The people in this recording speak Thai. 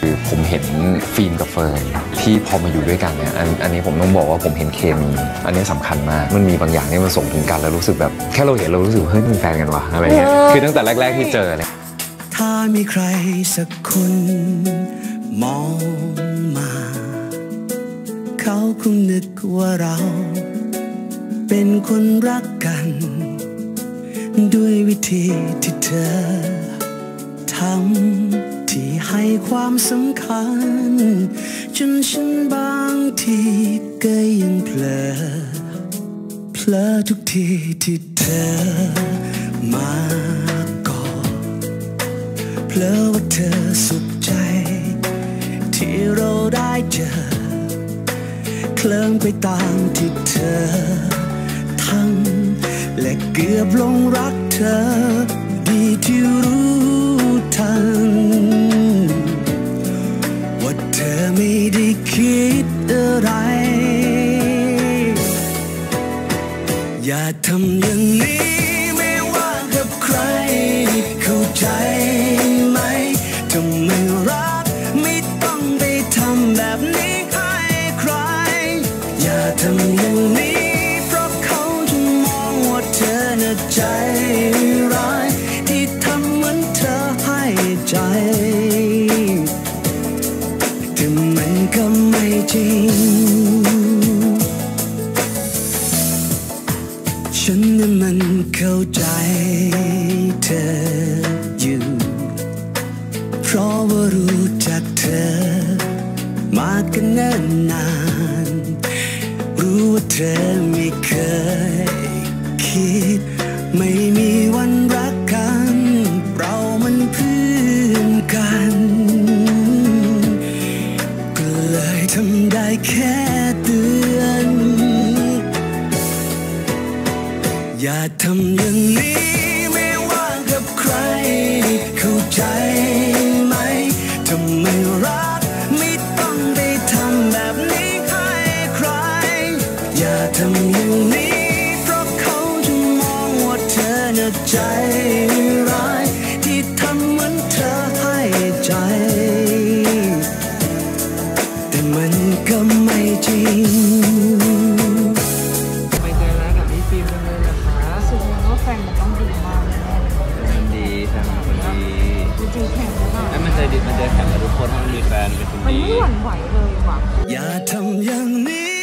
คือผมเห็นฟิล์มกับเฟิร์นที่พอมาอยู่ด้วยกันเนี่ยอันอันนี้ผมต้องบอกว่าผมเห็นเคมีอันนี้สำคัญมากมันมีบางอย่างที่มันส่งถึงกันแล้วรู้สึกแบบแค่เราเห็นเรารู้สึกเฮ้ยมันแฟนกันวะอะไรเงี้ยคือตั้งแต่แรก ๆที่เจอเนี่ยถ้ามีใครสักคนมองมา เขาคงนึกว่าเรา เป็นคนรักกัน ด้วยวิธีที่เธอทำที่ให้ความสำคัญ จนฉันบางทีก็ยังเพลอเพลอทุกทีที่เธอมากอดเพลอว่าเธอสุขใจ ที่เราได้เจอ เคลิ้มไปตามที่เธอทำและเกือบลงรักเธอ ดีที่รู้ เธอไม่ได้คิดอะไร อย่าทำอย่างนี้ไม่ว่ากับใคร เข้าใจไหมถ้าไม่รักไม่ต้องไปทำแบบนี้ให้ใคร อย่าทำอย่างนี้ เพราะเขาจะมองว่าเธอน่ะใจร้ายที่ทำเหมือนเธอให้ใจ ก็ไม่จริง ฉันนั้นมันเข้าใจเธออยู่ เพราะว่ารู้จักเธอ มากันเนิ่นนาน รู้ว่าเธอไม่เคยคิดไม่มี อย่าทำอย่างนี้ไม่ว่ากับใคร เข้าใจไหมถ้าไมรักไม่ต้องไปทำแบบนี้ให้ใคร อย่าทำอย่างนี้ เพราะเขาจะมองว่าเธอน่ะใจร้าย ที่ทำเหมือนเธอให้ใจ แต่มันก็ไม่จริง นมันต้องดีมากแน่มันดีแฟนเป็นคนดีๆจริงๆแข่งกันไอ้มันใจดีมันจะแข่งกับทุกคนถ้ามันมีแฟนเป็นคนมันดีไม่หวั่นไหวเลยว่ะอย่าทำอย่างนี้